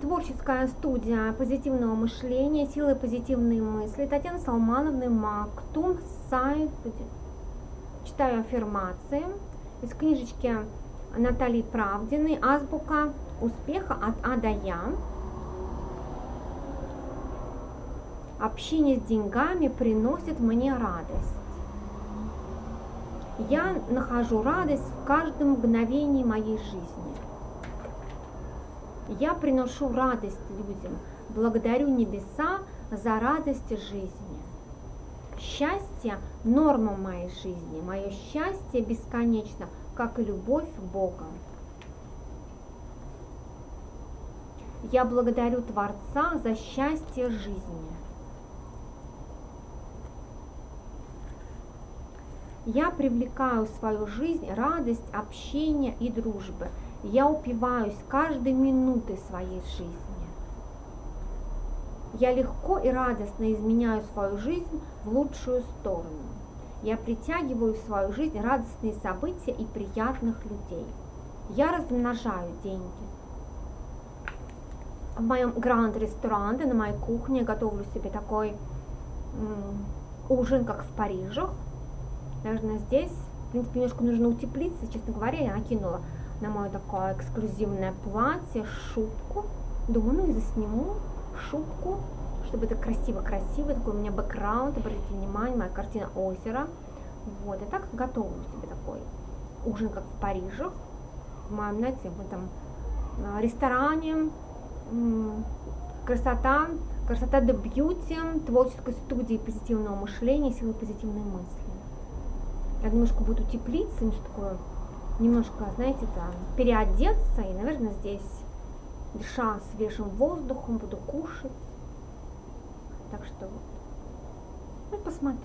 Творческая студия позитивного мышления, силы позитивной мысли. Татьяна Салмановна, Мактум, сайт. Читаю аффирмации из книжечки Натальи Правдиной «Азбука успеха от А до Я». Общение с деньгами приносит мне радость. Я нахожу радость в каждом мгновении моей жизни. Я приношу радость людям, благодарю небеса за радость жизни. Счастье – норма моей жизни, мое счастье бесконечно, как и любовь Бога. Я благодарю Творца за счастье жизни. Я привлекаю в свою жизнь радость, общение и дружбы. Я упиваюсь каждой минутой своей жизни. Я легко и радостно изменяю свою жизнь в лучшую сторону. Я притягиваю в свою жизнь радостные события и приятных людей. Я размножаю деньги. В моем гранд-ресторане, на моей кухне я готовлю себе такой ужин, как в Париже, Наверное, здесь, в принципе, немножко нужно утеплиться. Честно говоря, я накинула на мое такое эксклюзивное платье, шубку. Думаю, ну и засниму шубку, чтобы это красиво-красиво. Такой у меня бэкграунд, обратите внимание, моя картина озера. Вот, и так готовлю себе такой ужин, как в Париже. В моем, знаете, в этом а, ресторане. Красота, красота до бьюти, творческой студии позитивного мышления, силы позитивной мысли. Я немножко буду теплиться, немножко такое, немножко, знаете, там, переодеться, и, наверное, здесь, дыша свежим воздухом, буду кушать. Так что вот, ну, посмотрю.